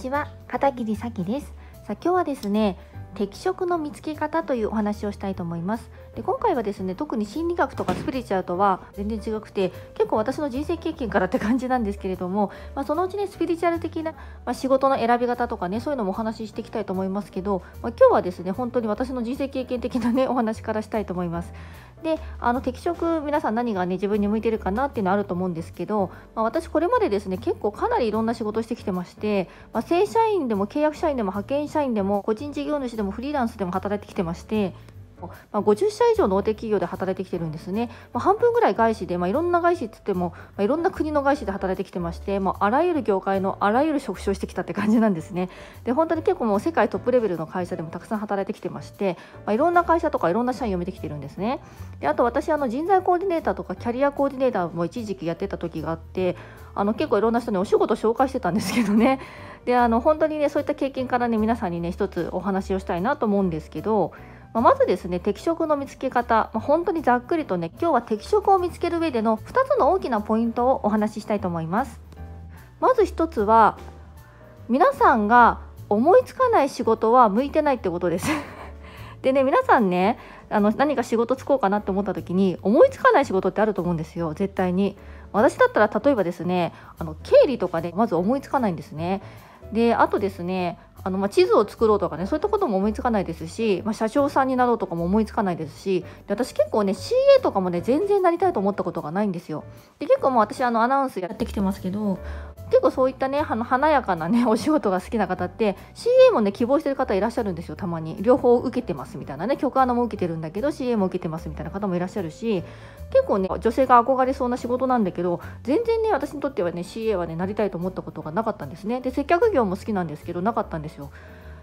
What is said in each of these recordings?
ちは。片桐咲です。さあ今日はですね適職の見つけ方というお話をしたいと思います。で今回はですね特に心理学とかスピリチュアルとは全然違くて結構私の人生経験からって感じなんですけれども、まあ、そのうちねスピリチュアル的な、まあ、仕事の選び方とかねそういうのもお話ししていきたいと思いますけど、まあ、今日はですね本当に私の人生経験的なねお話からしたいと思います。であの適職皆さん何がね自分に向いてるかなっていうのあると思うんですけど、まあ、私これまでですね結構かなりいろんな仕事してきてまして、まあ、正社員でも契約社員でも派遣社員でも個人事業主でもフリーランスでも働いてきてましてまあ、50社以上の大手企業で働いてきてるんですね、まあ、半分ぐらい外資で、まあ、いろんな外資って言っても、まあ、いろんな国の外資で働いてきてまして、まあ、あらゆる業界のあらゆる職種をしてきたって感じなんですね。で本当に結構もう世界トップレベルの会社でもたくさん働いてきてまして、まあ、いろんな会社とかいろんな社員を見てきてるんですね。であと私あの人材コーディネーターとかキャリアコーディネーターも一時期やってた時があってあの結構いろんな人にお仕事紹介してたんですけどね。であの本当にねそういった経験からね皆さんにね一つお話をしたいなと思うんですけどままずですね適職の見つけ方、まあ、本当にざっくりとね今日は適職を見つける上での2つの大きなポイントをお話ししたいと思います。まず1つは皆さんが思いつかない仕事は向いてないってことです。でね皆さんねあの何か仕事つこうかなって思った時に思いつかない仕事ってあると思うんですよ。絶対に。私だったら例えばですねあの経理とかでまず思いつかないんですね。であとですねあのまあ地図を作ろうとかねそういったことも思いつかないですし、まあ、社長さんになろうとかも思いつかないですしで私結構ね CA とかもね全然なりたいと思ったことがないんですよ。で結構もう私あのアナウンスやってきてますけど結構そういったねあの華やかなね お仕事が好きな方って CA もね希望してる方いらっしゃるんですよたまに。両方受けてますみたいなね曲穴も受けてるんだけど CA も受けてますみたいな方もいらっしゃるし結構ね女性が憧れそうな仕事なんだけど全然ね私にとってはね CA はねなりたいと思ったことがなかったんですね。で接客業も好きなんですけどなかったんですよ。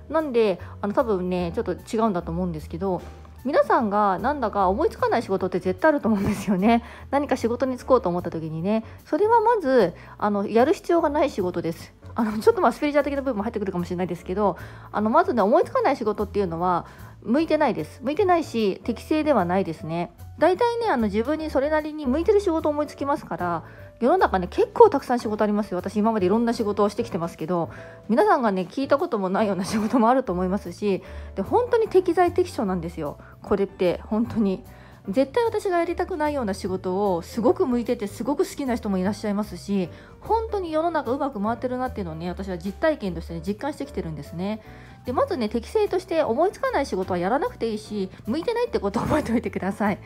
なんであの多分ねちょっと違うんだと思うんですけど皆さんがなんだか思いつかない仕事って絶対あると思うんですよね。何か仕事に就こうと思った時にね。それはまずあのやる必要がない仕事です。あのちょっとまあスピリチュアル的な部分も入ってくるかもしれないですけどあのまずね思いつかない仕事っていうのは向いてないです。向いてないし適正ではないですね。大体ねあの自分にそれなりに向いてる仕事を思いつきますから世の中ね結構たくさん仕事ありますよ。私今までいろんな仕事をしてきてますけど皆さんがね聞いたこともないような仕事もあると思いますしで本当に適材適所なんですよ。これって本当に。絶対私がやりたくないような仕事をすごく向いててすごく好きな人もいらっしゃいますし本当に世の中うまく回ってるなっていうのをね私は実体験として、ね、実感してきてるんですね。でまずね適性として思いつかない仕事はやらなくていいし向いてないってことを覚えておいてください。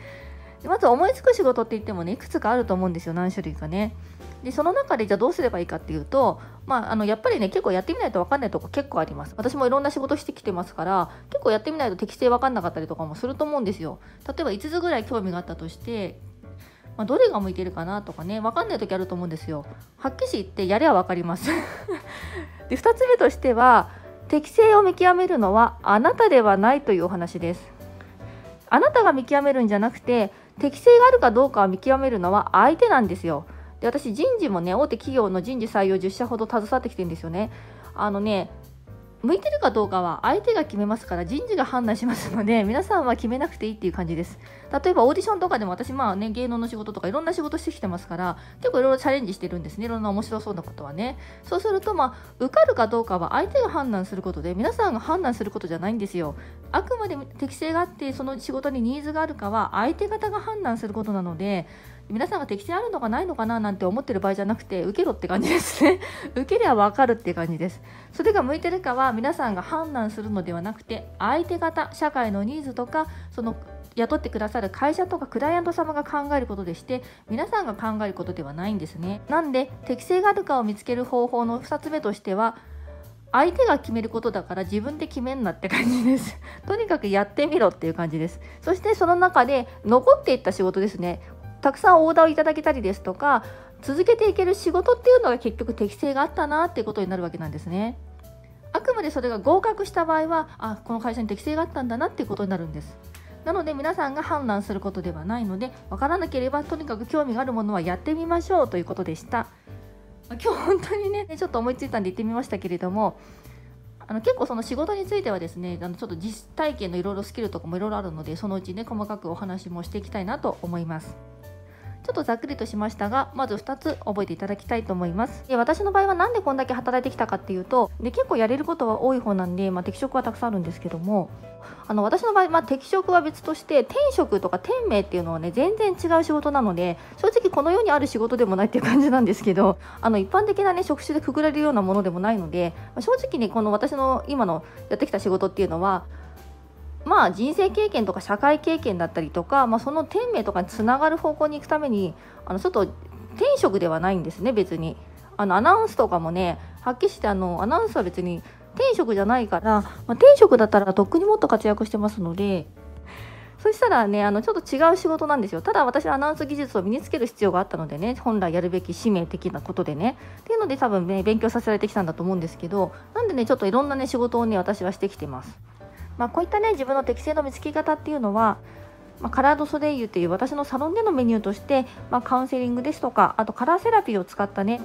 まず思いつく仕事って言ってもねいくつかあると思うんですよ何種類かねでその中でじゃあどうすればいいかっていうと、まあ、あのやっぱりね結構やってみないと分かんないとこ結構あります私もいろんな仕事してきてますから結構やってみないと適性分かんなかったりとかもすると思うんですよ例えば5つぐらい興味があったとしてまあ、どれが向いてるかなとかね分かんない時あると思うんですよ。はっきり言ってやれば分かります で2つ目としては適性を見極めるのはあなたではないというお話です。あなたが見極めるんじゃなくて適性があるかどうかを見極めるのは相手なんですよ。で私人事もね大手企業の人事採用10社ほど携わってきてるんですよね。あのね向いてるかどうかは相手が決めますから人事が判断しますので 皆さんは決めなくていいっていう感じです。例えばオーディションとかでも私まあね芸能の仕事とかいろんな仕事してきてますから結構いろいろチャレンジしてるんですね。いろんな面白そうなことはね。そうするとまあ受かるかどうかは相手が判断することで皆さんが判断することじゃないんですよ。あくまで適性があってその仕事にニーズがあるかは相手方が判断することなので皆さんが適性あるのかないのかななんて思ってる場合じゃなくて受けろって感じですね。受けりゃ分かるって感じです。それが向いてるかは皆さんが判断するのではなくて相手方社会のニーズとかその雇ってくださる会社とかクライアント様が考えることでして皆さんが考えることではないんですね。なんで適性があるかを見つける方法の2つ目としては相手が決めることだから自分で決めんなって感じです。とにかくやってみろっていう感じです。そしてその中で残っていった仕事ですね。たくさんオーダーをいただけたりですとか続けていける仕事っていうのが結局適性があったなっていうことになるわけなんですね。あくまでそれが合格した場合はあこの会社に適性があったんだなっていうことになるんです。なので皆さんが判断することではないので分からなければとにかく興味があるものはやってみましょうということでした。今日本当にね ちょっと思いついたんで言ってみましたけれどもあの結構その仕事についてはですねあのちょっと実体験のいろいろスキルとかもいろいろあるのでそのうちね細かくお話もしていきたいなと思います。ちょっとざっくりとしましたがまず2つ覚えていただきたいと思います。で私の場合は何でこんだけ働いてきたかっていうとで結構やれることは多い方なんで、まあ、適職はたくさんあるんですけどもあの私の場合、まあ、適職は別として転職とか転命っていうのはね全然違う仕事なので正直この世にある仕事でもないっていう感じなんですけどあの一般的なね職種でくくられるようなものでもないので、まあ、正直ねこの私の今のやってきた仕事っていうのはまあ人生経験とか社会経験だったりとか、まあ、その天命とかにつながる方向に行くためにあのちょっと転職ではないんですね別に。あのアナウンスとかもねはっきりしてあのアナウンスは別に転職じゃないから、まあ、転職だったらとっくにもっと活躍してますのでそしたらねあのちょっと違う仕事なんですよ。ただ私はアナウンス技術を身につける必要があったのでね本来やるべき使命的なことでね。っていうので多分ね勉強させられてきたんだと思うんですけどなんでねちょっといろんなね仕事をね私はしてきてます。まあ、こういったね自分の適性の見つけ方っていうのは、まあ、カラードソレイユという私のサロンでのメニューとして、まあ、カウンセリングですとかあとカラーセラピーを使ったね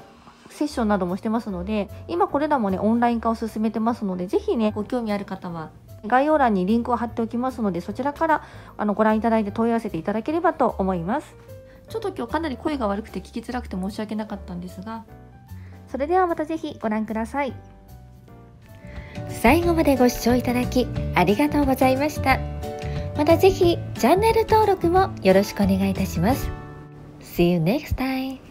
セッションなどもしてますので今これらもねオンライン化を進めてますので是非ねご興味ある方は概要欄にリンクを貼っておきますのでそちらからあのご覧いただいて問い合わせていただければと思います。ちょっと今日かなり声が悪くて聞きづらくて申し訳なかったんですが。それではまた是非ご覧ください最後までご視聴いただきありがとうございました。またぜひチャンネル登録もよろしくお願いいたします。See you next time!